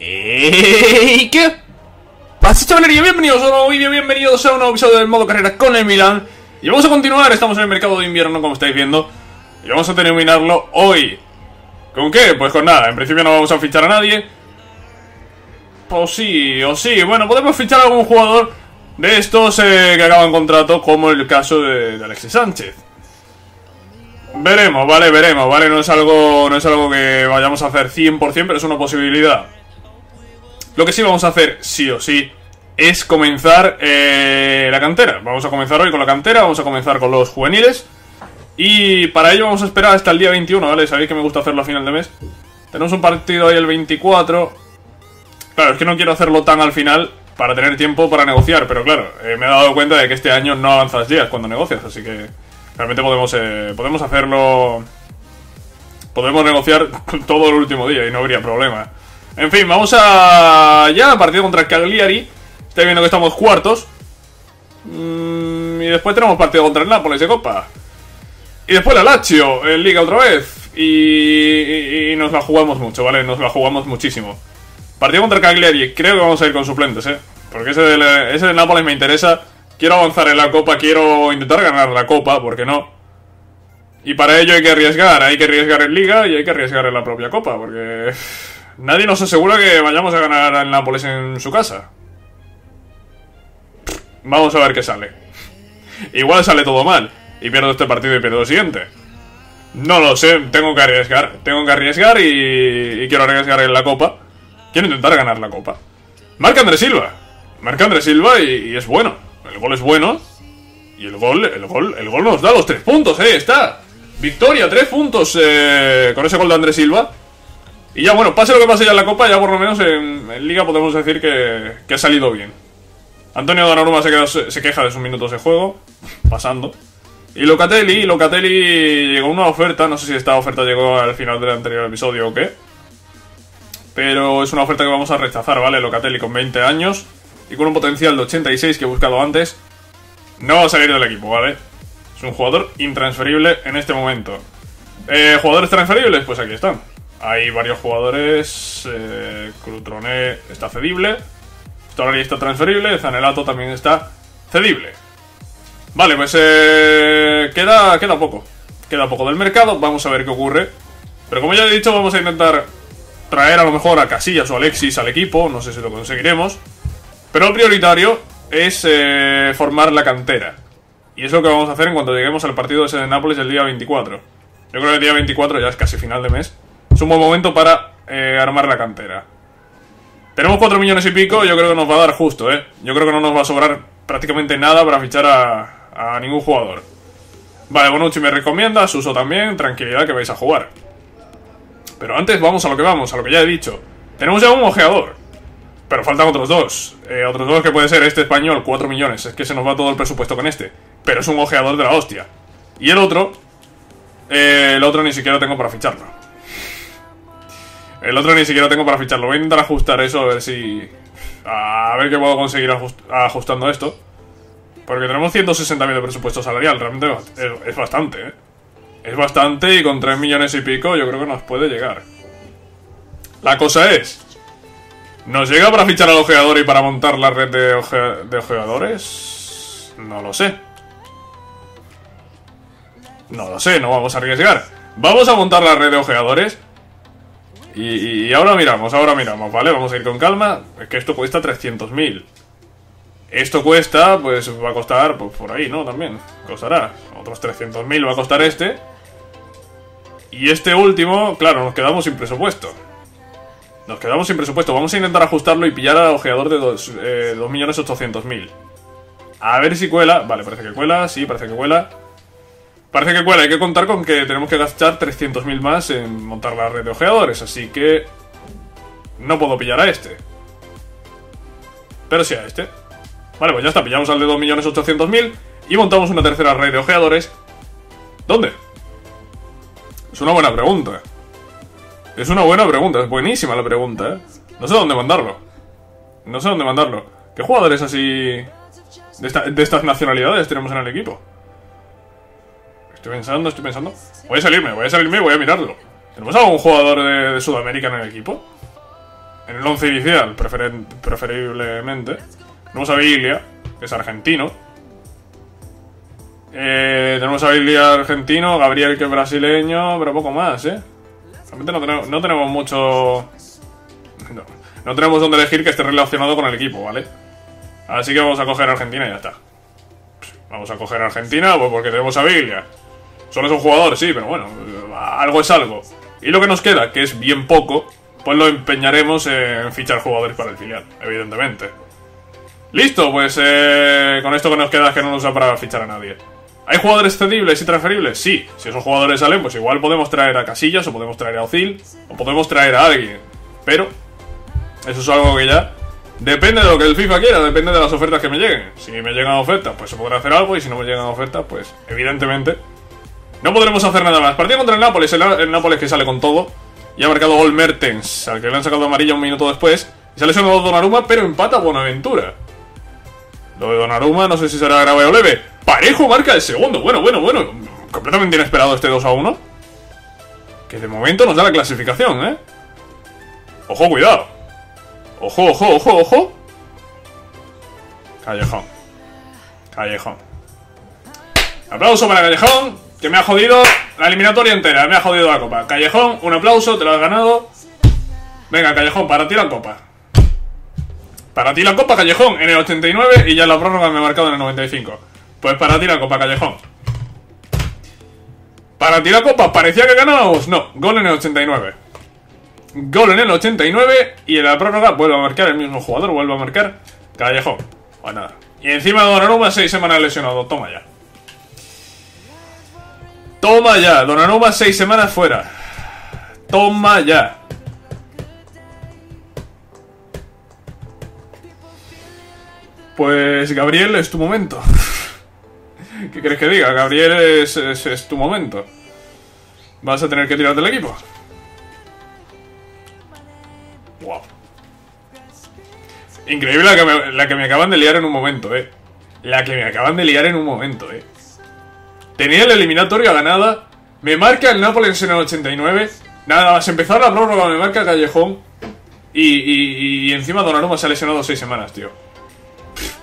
¿Y qué? pasa chavalería? Bienvenidos a un nuevo vídeo, bienvenidos a un nuevo episodio del modo carrera con el Milan Y vamos a continuar, estamos en el mercado de invierno como estáis viendo Y vamos a terminarlo hoy ¿Con qué? Pues con nada, en principio no vamos a fichar a nadie Pues sí, o sí, bueno, podemos fichar a algún jugador de estos eh, que acaban contrato Como el caso de, de Alexis Sánchez Veremos, vale, veremos, vale, no es algo, no es algo que vayamos a hacer 100%, pero es una posibilidad lo que sí vamos a hacer, sí o sí, es comenzar eh, la cantera. Vamos a comenzar hoy con la cantera, vamos a comenzar con los juveniles. Y para ello vamos a esperar hasta el día 21, ¿vale? Sabéis que me gusta hacerlo a final de mes. Tenemos un partido ahí el 24. Claro, es que no quiero hacerlo tan al final para tener tiempo para negociar, pero claro, eh, me he dado cuenta de que este año no avanzas días cuando negocias, así que realmente podemos, eh, podemos hacerlo... Podemos negociar todo el último día y no habría problema. En fin, vamos a... Ya, partido contra Cagliari. Estáis viendo que estamos cuartos. Mm, y después tenemos partido contra el Nápoles de Copa. Y después la Lazio en Liga otra vez. Y, y, nos la jugamos mucho, ¿vale? Nos la jugamos muchísimo. Partido contra Cagliari. Creo que vamos a ir con suplentes, ¿eh? Porque ese de Nápoles me interesa. Quiero avanzar en la Copa, quiero intentar ganar la Copa, ¿por qué no? Y para ello hay que arriesgar. Hay que arriesgar en Liga y hay que arriesgar en la propia Copa, porque... Nadie nos asegura que vayamos a ganar al Nápoles en su casa. Vamos a ver qué sale. Igual sale todo mal. Y pierdo este partido y pierdo el siguiente. No lo sé, tengo que arriesgar. Tengo que arriesgar y, quiero arriesgar en la copa. Quiero intentar ganar la copa. Marca Andrés Silva. Marca Andrés Silva y, es bueno. El gol es bueno. Y el gol, el gol, el gol nos da los tres puntos, eh. Está. Victoria, tres puntos eh, con ese gol de Andrés Silva. Y ya, bueno, pase lo que pase ya en la Copa, ya por lo menos en, Liga podemos decir que, ha salido bien. Antonio Donnarumma se, se queja de sus minutos de juego, pasando. Y Locatelli, Locatelli llegó una oferta, no sé si esta oferta llegó al final del anterior episodio o qué. Pero es una oferta que vamos a rechazar, ¿vale? Locatelli con 20 años y con un potencial de 86 que he buscado antes. No va a salir del equipo, ¿vale? Es un jugador intransferible en este momento. Eh, ¿Jugadores transferibles? Pues aquí están. Hay varios jugadores. Eh, Crutroné está cedible. Storari está transferible. Zanelato también está cedible. Vale, pues eh, queda, queda poco. Queda poco del mercado. Vamos a ver qué ocurre. Pero como ya he dicho, vamos a intentar traer a lo mejor a Casillas o Alexis al equipo. No sé si lo conseguiremos. Pero lo prioritario es eh, formar la cantera. Y es lo que vamos a hacer en cuanto lleguemos al partido ese de Nápoles el día 24. Yo creo que el día 24 ya es casi final de mes. Es un buen momento para eh, armar la cantera. Tenemos 4 millones y pico, yo creo que nos va a dar justo, ¿eh? Yo creo que no nos va a sobrar prácticamente nada para fichar a, ningún jugador. Vale, Bonucci me recomienda, Suso también, tranquilidad que vais a jugar. Pero antes vamos a lo que vamos, a lo que ya he dicho. Tenemos ya un ojeador. Pero faltan otros dos. Eh, otros dos que puede ser este español, 4 millones. Es que se nos va todo el presupuesto con este. Pero es un ojeador de la hostia. Y el otro... Eh, el otro ni siquiera tengo para ficharlo. El otro ni siquiera tengo para ficharlo. Voy a intentar ajustar eso, a ver si... A ver qué puedo conseguir ajustando esto. Porque tenemos 160.000 de presupuesto salarial. Realmente es, bastante, ¿eh? Es bastante y con 3 millones y pico yo creo que nos puede llegar. La cosa es... ¿Nos llega para fichar al ojeador y para montar la red de, de ojeadores? No lo sé. No lo sé, no vamos a arriesgar. Vamos a montar la red de ojeadores y, ahora miramos, ahora miramos, ¿vale? Vamos a ir con calma. Es que esto cuesta 300.000. Esto cuesta, pues va a costar, pues por ahí, ¿no? También costará. Otros 300.000 va a costar este. Y este último, claro, nos quedamos sin presupuesto. Nos quedamos sin presupuesto. Vamos a intentar ajustarlo y pillar al ojeador de 2.800.000. Eh, a ver si cuela. Vale, parece que cuela. Sí, parece que cuela. Parece que cuela, hay que contar con que tenemos que gastar 300.000 más en montar la red de ojeadores, así que no puedo pillar a este. Pero sí a este. Vale, pues ya está, pillamos al de 2.800.000 y montamos una tercera red de ojeadores. ¿Dónde? Es una buena pregunta. Es una buena pregunta, es buenísima la pregunta, ¿eh? No sé dónde mandarlo. No sé dónde mandarlo. ¿Qué jugadores así de, de estas nacionalidades tenemos en el equipo? Estoy pensando, estoy pensando. Voy a salirme, voy a salirme y voy a mirarlo. ¿Tenemos algún jugador de, Sudamérica en el equipo? en el 11 inicial, preferiblemente. Tenemos a Biglia, que es argentino. Eh, tenemos a Biglia argentino, Gabriel que es brasileño, pero poco más, ¿eh? Realmente no tenemos, no tenemos mucho... No, no tenemos donde elegir que esté relacionado con el equipo, ¿vale? Así que vamos a coger a Argentina y ya está. Vamos a coger a Argentina pues porque tenemos a Biglia. Solo es un jugador, sí, pero bueno, algo es algo. Y lo que nos queda, que es bien poco, pues lo empeñaremos en fichar jugadores para el filial, evidentemente. Listo, pues eh, con esto que nos queda es que no nos da para fichar a nadie. ¿Hay jugadores cedibles y transferibles? Sí. Si esos jugadores salen, pues igual podemos traer a Casillas, o podemos traer a Ozil, o podemos traer a alguien. Pero, eso es algo que ya depende de lo que el FIFA quiera, depende de las ofertas que me lleguen. Si me llegan ofertas, pues se podrá hacer algo, y si no me llegan ofertas, pues evidentemente no podremos hacer nada más. Partido contra el Nápoles, el, el Nápoles que sale con todo. Y ha marcado gol Mertens, al que le han sacado amarilla un minuto después. Y ha lesionado Donnarumma, pero empata Bonaventura. Lo de Donnarumma no sé si será grave o leve. Parejo marca el segundo. Bueno, bueno, bueno. Completamente inesperado este 2 a 1. Que de momento nos da la clasificación, ¿eh? Ojo, cuidado. Ojo, ojo, ojo, ojo. Callejón. Callejón. Aplauso para Callejón, que me ha jodido la eliminatoria entera, me ha jodido la copa. Callejón, un aplauso, te lo has ganado. Venga, Callejón, para ti la copa. Para ti la copa, Callejón, en el 89 y ya la prórroga me ha marcado en el 95. Pues para ti la copa, Callejón. Para ti la copa, parecía que ganábamos. No, gol en el 89. Gol en el 89 y en la prórroga vuelve a marcar el mismo jugador, vuelve a marcar Callejón. Pues nada. Y encima de Donnarumma, 6 semanas lesionado. Toma ya. Toma ya, Donnarumma seis semanas fuera. Toma ya. Pues Gabriel es tu momento. ¿Qué crees que diga? Gabriel es, es- tu momento. Vas a tener que tirar del equipo. Wow. Increíble la que, me, la que me acaban de liar en un momento, eh. La que me acaban de liar en un momento, eh. Tenía la eliminatoria ganada. Me marca el Nápoles en el 89. Nada más empezar la prórroga me marca Callejón. Y, y, y encima Donnarumma se ha lesionado seis semanas, tío.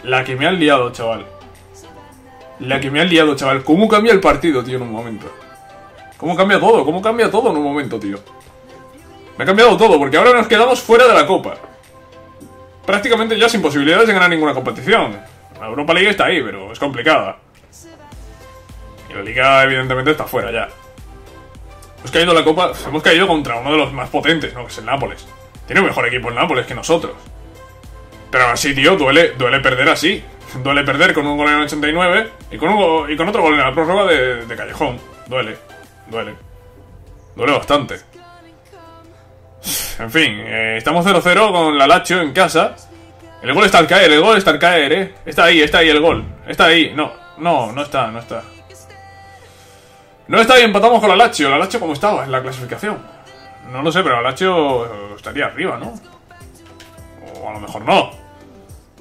La que me han liado, chaval. La que me han liado, chaval. ¿Cómo cambia el partido, tío, en un momento? ¿Cómo cambia todo? ¿Cómo cambia todo en un momento, tío? Me ha cambiado todo, porque ahora nos quedamos fuera de la Copa. Prácticamente ya sin posibilidades de ganar ninguna competición. La Europa League está ahí, pero es complicada. La liga, evidentemente, está fuera ya. Hemos caído la copa. Hemos caído contra uno de los más potentes, ¿no? Que es el Nápoles. Tiene un mejor equipo el Nápoles que nosotros. Pero así, tío, duele, duele perder así. Duele perder con un gol en el 89 y con, un y con otro gol en la prórroga de, de Callejón. Duele, duele. Duele bastante. En fin, eh, estamos 0-0 con la Lazio en casa. El gol está al caer, el gol está al caer, eh. Está ahí, está ahí el gol. Está ahí. No, no, no está, no está. No está ahí, empatamos con la Lazio. La Lazio, ¿cómo estaba en la clasificación? No lo sé, pero la Lazio estaría arriba, ¿no? O a lo mejor no.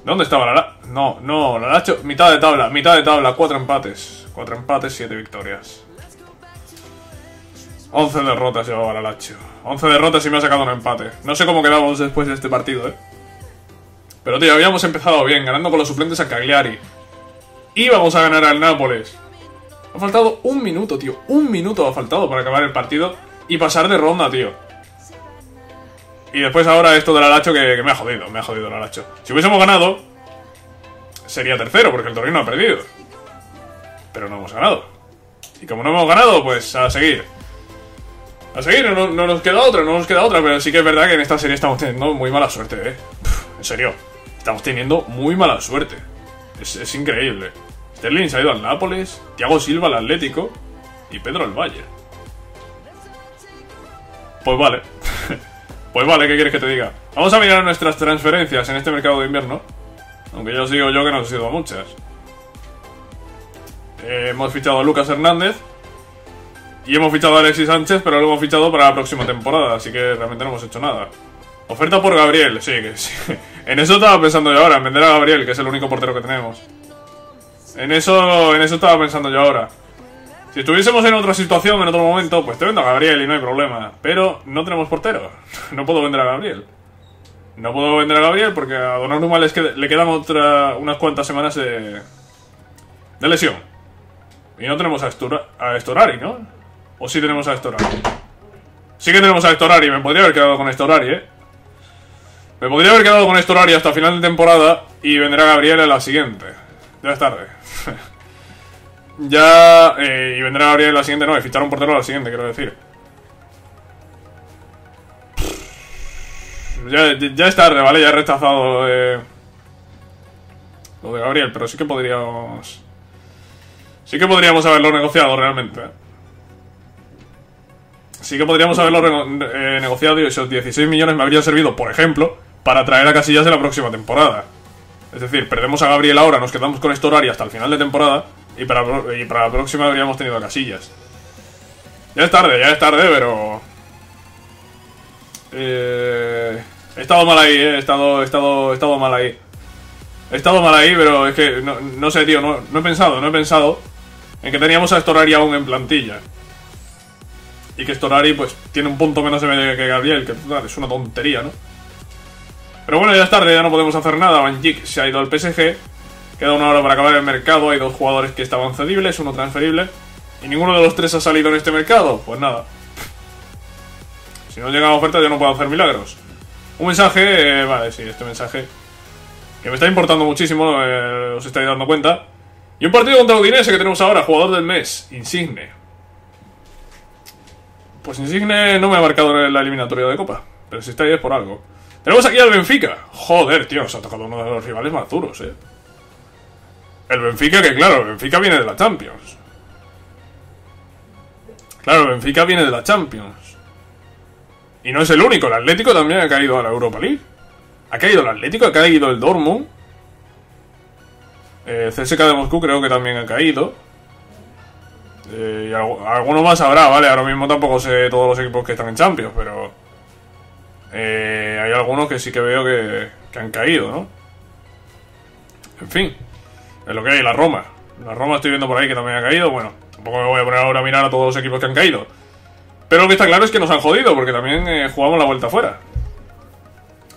¿Dónde estaba la La- No, no, la Lazio, mitad de tabla, mitad de tabla, cuatro empates. Cuatro empates, siete victorias. 11 derrotas llevaba la Lazio. 11 derrotas y me ha sacado un empate. No sé cómo quedamos después de este partido, ¿eh? Pero tío, habíamos empezado bien, ganando con los suplentes a Cagliari. Íbamos a ganar al Nápoles. Ha faltado un minuto, tío. Un minuto ha faltado para acabar el partido y pasar de ronda, tío. Y después ahora esto del Alacho que, me ha jodido, me ha jodido el Alacho. Si hubiésemos ganado, sería tercero, porque el Torino ha perdido. Pero no hemos ganado. Y como no hemos ganado, pues a seguir. A seguir, no, no nos queda otra, no nos queda otra, pero sí que es verdad que en esta serie estamos teniendo muy mala suerte, eh. En serio, estamos teniendo muy mala suerte. Es, es increíble. Sterling se ha ido al Nápoles, Thiago Silva al Atlético y Pedro al Bayern. Pues vale. pues vale, ¿qué quieres que te diga? Vamos a mirar nuestras transferencias en este mercado de invierno. Aunque ya os digo yo que no han sido muchas. Eh, hemos fichado a Lucas Hernández. Y hemos fichado a Alexis Sánchez, pero lo hemos fichado para la próxima temporada, así que realmente no hemos hecho nada. Oferta por Gabriel, sí, que sí. En eso estaba pensando yo ahora, en vender a Gabriel, que es el único portero que tenemos. En eso, en eso estaba pensando yo ahora. Si estuviésemos en otra situación, en otro momento, pues te vendo a Gabriel y no hay problema. Pero no tenemos portero. No puedo vender a Gabriel. No puedo vender a Gabriel porque a Donnarumma les le quedan otra, unas cuantas semanas de, de lesión. Y no tenemos a, Estura- a Storari, ¿no? ¿O sí tenemos a Storari? Sí que tenemos a Storari, me podría haber quedado con Storari, ¿eh? Me podría haber quedado con Storari hasta final de temporada y vender a Gabriel en la siguiente. Ya es tarde. ya... eh, y vender a en la siguiente, no, y fichar un portero a la siguiente, quiero decir. Ya, es tarde, ¿vale? Ya he rechazado eh, lo de Gabriel, pero sí que podríamos... Sí que podríamos haberlo negociado realmente. ¿eh? Sí que podríamos haberlo eh, negociado y esos 16 millones me habrían servido, por ejemplo, para traer a Casillas en la próxima temporada. Es decir, perdemos a Gabriel ahora, nos quedamos con Storari hasta el final de temporada y para, la próxima habríamos tenido Casillas. Ya es tarde, ya es tarde, pero... Eh, he estado mal ahí, eh, he estado, he estado, he estado mal ahí. He estado mal ahí, pero es que no, sé, tío, no, no he pensado, no he pensado en que teníamos a Storari aún en plantilla. Y que Storari, pues, tiene un punto menos de media que Gabriel, que es una tontería, ¿no? Pero bueno, ya es tarde, ya no podemos hacer nada. Van Dijk se ha ido al PSG. Queda una hora para acabar el mercado. Hay dos jugadores que estaban cedibles, uno transferible. Y ninguno de los tres ha salido en este mercado. Pues nada. Si no llega oferta, yo no puedo hacer milagros. Un mensaje, eh, vale, sí, este mensaje. Que me está importando muchísimo, eh, os estáis dando cuenta. Y un partido contra Udinese que tenemos ahora, jugador del mes, Insigne. Pues Insigne no me ha marcado en la eliminatoria de Copa. Pero si está ahí es por algo. Tenemos aquí al Benfica. Joder, tío, nos ha tocado uno de los rivales más duros, eh. El Benfica, que claro, el Benfica viene de la Champions. Claro, el Benfica viene de la Champions. Y no es el único, el Atlético también ha caído a la Europa League. Ha caído el Atlético, ha caído el Dortmund. Eh, CSK de Moscú creo que también ha caído. Eh, y algu- alguno más habrá, ¿vale? Ahora mismo tampoco sé todos los equipos que están en Champions, pero... eh, hay algunos que sí que veo que, que han caído, ¿no? En fin, es lo que hay, la Roma. La Roma estoy viendo por ahí que también ha caído. Bueno, tampoco me voy a poner ahora a mirar a todos los equipos que han caído. Pero lo que está claro es que nos han jodido, porque también eh, jugamos la vuelta afuera.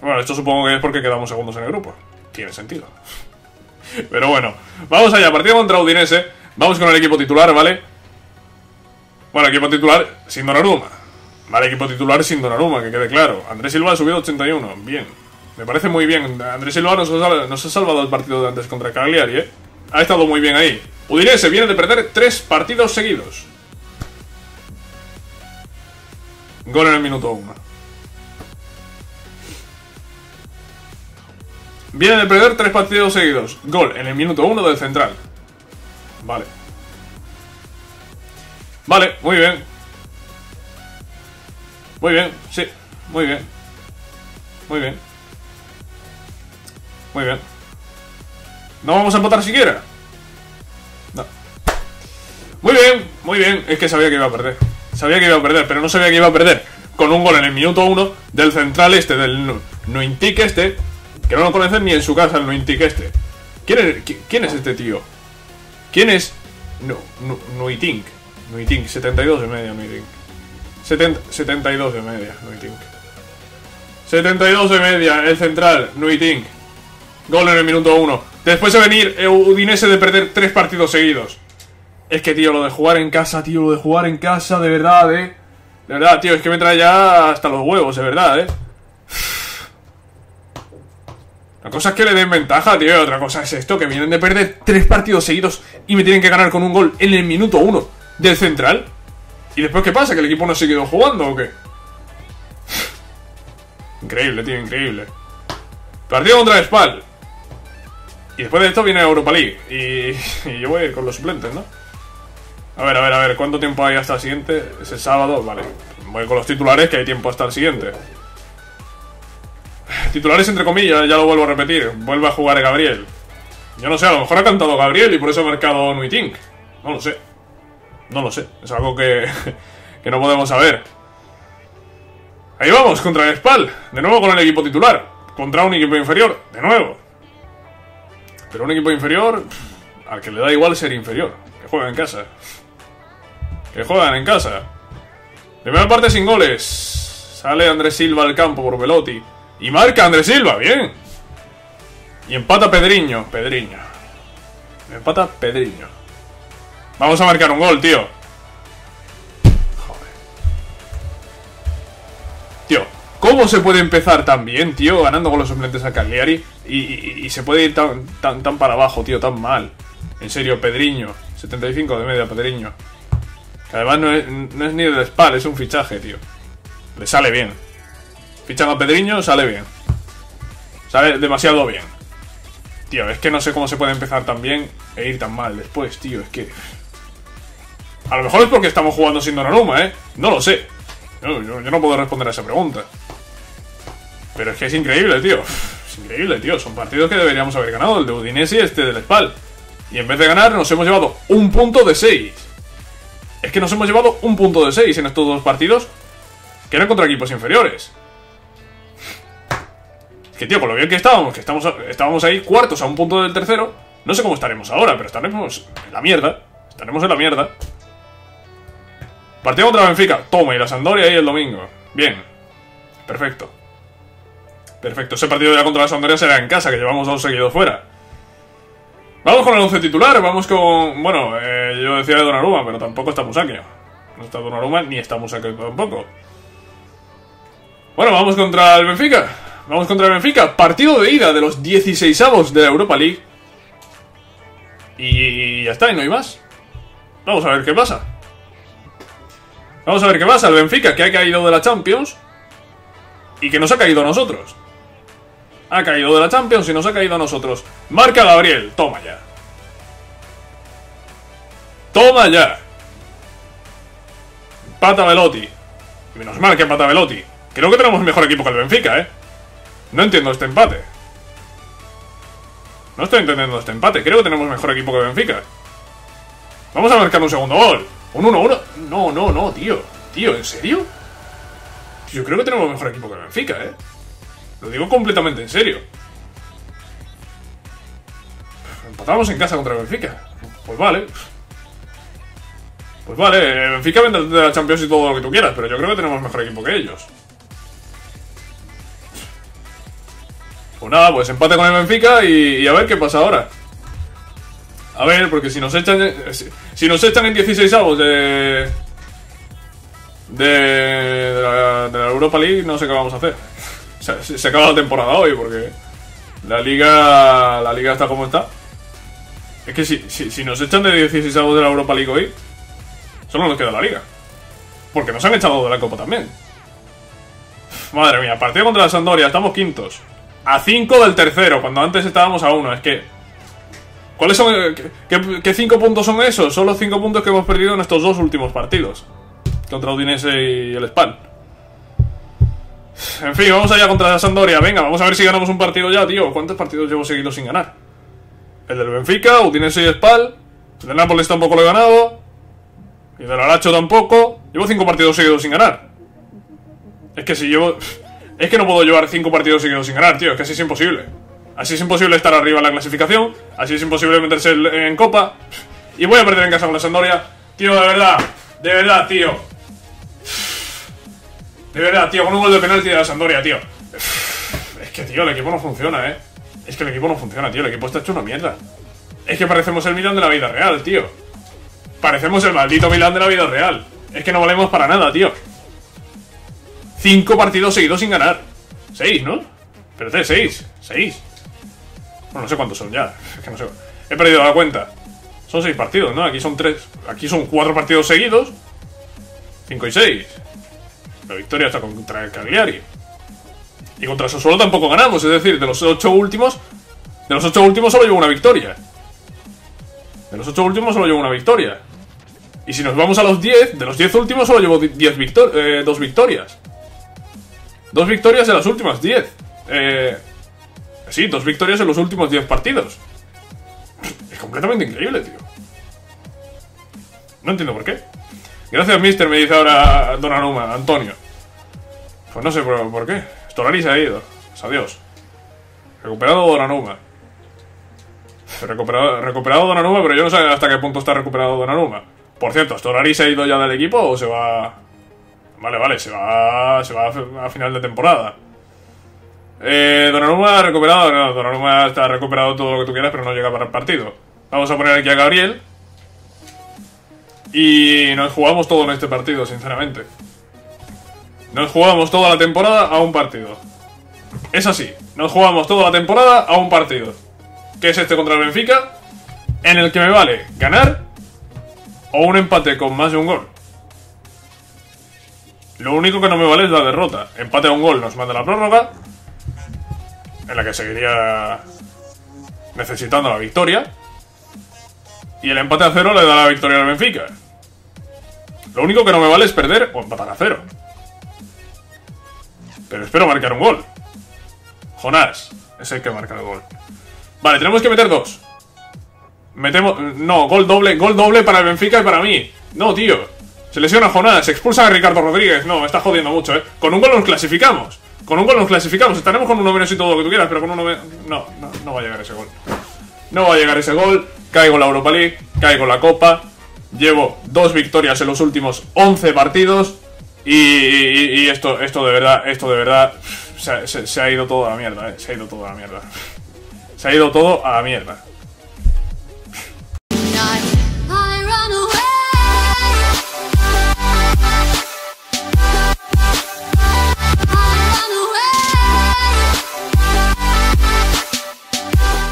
Bueno, esto supongo que es porque quedamos segundos en el grupo. Tiene sentido. Pero bueno, vamos allá, partido contra Udinese. Vamos con el equipo titular, ¿vale? Bueno, equipo titular sin Donnarumma. Vale, equipo titular sin Donnarumma, que quede claro. Andrés Silva ha subido 81, bien. Me parece muy bien. Andrés Silva nos ha, salvado el partido de antes contra Cagliari, ¿eh? Ha estado muy bien ahí. Udinese viene de perder tres partidos seguidos. Gol en el minuto 1. Viene de perder tres partidos seguidos. Gol en el minuto 1 del central. Vale. Vale, muy bien. Muy bien, sí. Muy bien. Muy bien. Muy bien. ¿No vamos a empatar siquiera? No. Muy bien, muy bien. Es que sabía que iba a perder. Sabía que iba a perder, pero no sabía que iba a perder con un gol en el minuto 1 del central este, del Nu- Nuintic este, que no lo conocen ni en su casa el Nuintic este. ¿Quién es, qui- quién es este tío? ¿Quién es? No, Nu- Nuitink. Nuitink, 72 de media, Nuitink. 70 72 de media, Nuitink. 72 de media, el central, Nuitink. Gol en el minuto 1. Después de venir eh, Udinese de perder tres partidos seguidos. Es que, tío, lo de jugar en casa, tío, lo de jugar en casa, de verdad, eh. De verdad, tío, es que me trae ya hasta los huevos, de verdad, eh. La cosa es que le den ventaja, tío. Otra cosa es esto, que vienen de perder tres partidos seguidos y me tienen que ganar con un gol en el minuto 1 del central. ¿Y después qué pasa? ¿Que el equipo no ha seguido jugando o qué? Increíble, tío, increíble. Partido contra Spal. Y después de esto viene Europa League. Y, y yo voy con los suplentes, ¿no? A ver, a ver, a ver, ¿cuánto tiempo hay hasta el siguiente? Es el sábado, vale. Voy con los titulares, que hay tiempo hasta el siguiente. Titulares entre comillas, ya lo vuelvo a repetir. Vuelve a jugar Gabriel. Yo no sé, a lo mejor ha cantado Gabriel y por eso ha marcado Nuitink. No lo sé. No lo sé. Es algo que, que no podemos saber. Ahí vamos, contra el Spal. De nuevo con el equipo titular. Contra un equipo inferior. De nuevo. Pero un equipo inferior, al que le da igual ser inferior. Que juega en casa. Que juegan en casa. Primera parte sin goles. Sale Andrés Silva al campo por Velotti. Y marca Andrés Silva, bien. Y empata Pedriño, Pedriño. Empata Pedriño. Vamos a marcar un gol, tío. Joder. Tío, ¿cómo se puede empezar tan bien, tío? Ganando con los suplentes a Cagliari. Y, se puede ir tan, tan, tan para abajo, tío, tan mal. En serio, Pedriño. 75 de media, Pedriño. Que además no es, no es ni del SPAL, es un fichaje, tío. Le sale bien. Fichan a Pedriño, sale bien. Sale demasiado bien. Tío, es que no sé cómo se puede empezar tan bien e ir tan mal después, tío. Es que... A lo mejor es porque estamos jugando sin Donnarumma, ¿eh? No lo sé. Yo, no puedo responder a esa pregunta. Pero es que es increíble, tío. Es increíble, tío. Son partidos que deberíamos haber ganado. El de Udinese y este del Spal. Y en vez de ganar, nos hemos llevado un punto de 6. Es que nos hemos llevado un punto de 6 en estos dos partidos que eran contra equipos inferiores. Que tío, con lo bien que estábamos, que estamos, estábamos ahí cuartos a un punto del tercero, no sé cómo estaremos ahora, pero estaremos en la mierda. Estaremos en la mierda. Partido contra Benfica, toma, y la Sampdoria ahí el domingo. Bien. Perfecto. Perfecto, ese partido ya contra la Sampdoria será en casa, que llevamos dos seguidos fuera. Vamos con el 11 titular, vamos con... Bueno, eh, yo decía de Donnarumma, pero tampoco está Musakio. No está Donnarumma, ni está Musakio tampoco. Bueno, vamos contra el Benfica. Vamos contra el Benfica. Partido de ida de los 16avos de la Europa League. Y ya está, y no hay más. Vamos a ver qué pasa. Vamos a ver qué pasa. El Benfica, que ha caído de la Champions. Y que nos ha caído a nosotros. Ha caído de la Champions y nos ha caído a nosotros. Marca Gabriel. Toma ya. Toma ya. Pata Velotti. Menos mal que Pata Velotti. Creo que tenemos mejor equipo que el Benfica, ¿eh? No entiendo este empate. No estoy entendiendo este empate. Creo que tenemos mejor equipo que Benfica. Vamos a marcar un segundo gol. Un 1-1. No, no, no, tío. Tío, ¿en serio? Yo creo que tenemos mejor equipo que Benfica, ¿eh? Lo digo completamente en serio. Empatamos en casa contra el Benfica. Pues vale. Pues vale, el Benfica vendrá de la Champions y todo lo que tú quieras, pero yo creo que tenemos mejor equipo que ellos. Pues nada, pues empate con el Benfica y a ver qué pasa ahora. A ver, porque si nos echan si, nos echan en 16 avos de, de de la, de la Europa League, no sé qué vamos a hacer. Se, acaba la temporada hoy porque la liga la liga está como está. Es que si, si, si nos echan de 16 avos de la Europa League hoy, solo nos queda la liga. Porque nos han echado de la Copa también. Madre mía, partido contra la Sampdoria, estamos quintos. A 5 del tercero, cuando antes estábamos a 1. Es que. ¿Cuáles son. eh, qué- ¿Qué, cinco puntos son esos? Son los 5 puntos que hemos perdido en estos dos últimos partidos. Contra Udinese y el Spal. En fin, vamos allá contra la Sampdoria. Venga, vamos a ver si ganamos un partido ya, tío. ¿Cuántos partidos llevo seguidos sin ganar? El del Benfica, Udinese y Spal. El del Nápoles tampoco lo he ganado. Y del Aracho tampoco. Llevo 5 partidos seguidos sin ganar. Es que si llevo. Es que no puedo llevar cinco partidos seguidos sin ganar, tío. Es que así es imposible. Así es imposible estar arriba en la clasificación. Así es imposible meterse en Copa. Y voy a perder en casa con la Sampdoria. Tío, de verdad. De verdad, tío. De verdad, tío. Con un gol de penalti de la Sampdoria, tío. Es que, tío, el equipo no funciona, eh. Es que el equipo no funciona, tío. El equipo está hecho una mierda. Es que parecemos el Milan de la vida real, tío. Parecemos el maldito Milan de la vida real. Es que no valemos para nada, tío. Cinco partidos seguidos sin ganar. Seis, ¿no? Espérate, seis. Seis. Bueno, no sé cuántos son ya. Es que no sé. He perdido la cuenta. Son seis partidos, ¿no? Aquí son tres. Aquí son cuatro partidos seguidos. Cinco y seis. La victoria está contra el Cagliari. Y contra Sassuolo tampoco ganamos. Es decir, de los ocho últimos. De los ocho últimos solo llevo una victoria. De los ocho últimos solo llevo una victoria. Y si nos vamos a los 10, de los 10 últimos solo llevo 10 victor eh, dos victorias. Dos victorias de las últimas 10. Eh, sí, dos victorias en los últimos 10 partidos. Es completamente increíble, tío. No entiendo por qué. Gracias, mister, me dice ahora Donnarumma, Antonio. Pues no sé por, qué. Stolari se ha ido. Adiós. Recuperado Donnarumma. Recuperado, recuperado Donnarumma, pero yo no sé hasta qué punto está recuperado Donnarumma. Por cierto, ¿Stolari se ha ido ya del equipo o se va...? Vale, vale, se va, se va a final de temporada. Eh, Donnarumma ha recuperado, no, Donnarumma está recuperado todo lo que tú quieras, pero no llega para el partido. Vamos a poner aquí a Gabriel. Y nos jugamos todo en este partido, sinceramente. Nos jugamos toda la temporada a un partido. Es así, nos jugamos toda la temporada a un partido. Que es este contra el Benfica, en el que me vale ganar o un empate con más de un gol. Lo único que no me vale es la derrota. Empate a un gol nos manda la prórroga, en la que seguiría necesitando la victoria. Y el empate a cero le da la victoria al Benfica. Lo único que no me vale es perder o empatar a cero. Pero espero marcar un gol. Jonás es el que marca el gol. Vale, tenemos que meter dos. Metemos... No, gol doble, gol doble para el Benfica y para mí. No, tío. Se lesiona Jonás, se expulsa a Ricardo Rodríguez. No, me está jodiendo mucho, ¿eh? Con un gol nos clasificamos. Con un gol nos clasificamos. Estaremos con uno menos y todo lo que tú quieras, pero con uno menos... No, no, no va a llegar ese gol. No va a llegar ese gol. Caigo la Europa League, caigo la Copa. Llevo dos victorias en los últimos 11 partidos. Y, esto, esto de verdad, esto de verdad, se, se ha ido todo a la mierda, ¿eh? Se ha ido todo a la mierda. Se ha ido todo a la mierda.